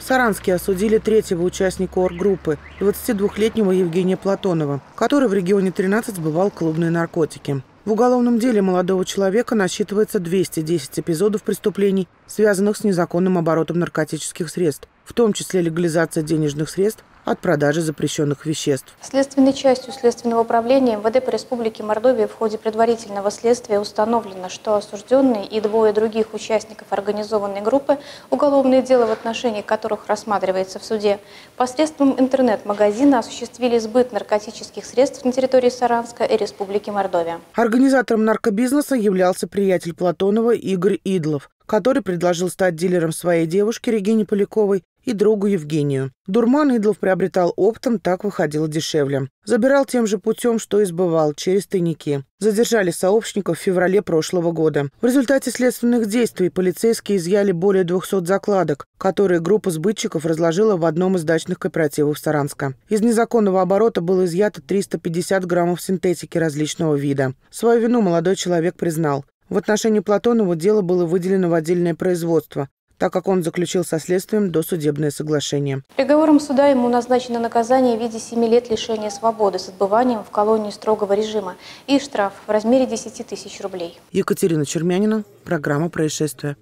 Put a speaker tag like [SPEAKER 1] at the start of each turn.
[SPEAKER 1] В Саранске осудили третьего участника оргруппы, 22-летнего Евгения Платонова, который в регионе 13 сбывал клубные наркотики. В уголовном деле молодого человека насчитывается 210 эпизодов преступлений, связанных с незаконным оборотом наркотических средств, в том числе легализация денежных средств от продажи запрещенных веществ.
[SPEAKER 2] Следственной частью Следственного управления МВД по Республике Мордовия в ходе предварительного следствия установлено, что осужденные и двое других участников организованной группы, уголовное дело в отношении которых рассматривается в суде, посредством интернет-магазина осуществили сбыт наркотических средств на территории Саранска и Республики Мордовия.
[SPEAKER 1] Организатором наркобизнеса являлся приятель Платонова Игорь Идлов, который предложил стать дилером своей девушки Регине Поляковой и другу Евгению. Дурман Идлов приобретал оптом, так выходило дешевле. Забирал тем же путем, что и сбывал, через тайники. Задержали сообщников в феврале прошлого года. В результате следственных действий полицейские изъяли более 200 закладок, которые группа сбытчиков разложила в одном из дачных кооперативов Саранска. Из незаконного оборота было изъято 350 граммов синтетики различного вида. Свою вину молодой человек признал. В отношении Платонова дело было выделено в отдельное производство, так как он заключил со следствием досудебное соглашение.
[SPEAKER 2] Приговором суда ему назначено наказание в виде 7 лет лишения свободы с отбыванием в колонии строгого режима и штраф в размере 10 тысяч рублей.
[SPEAKER 1] Екатерина Чермянина, программа «Происшествия».